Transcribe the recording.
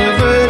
of a